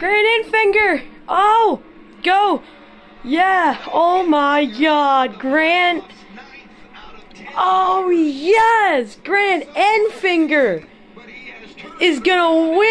finger. Oh, go. Yeah. Oh my God, Grant. Oh yes, Grant Enfinger is gonna win.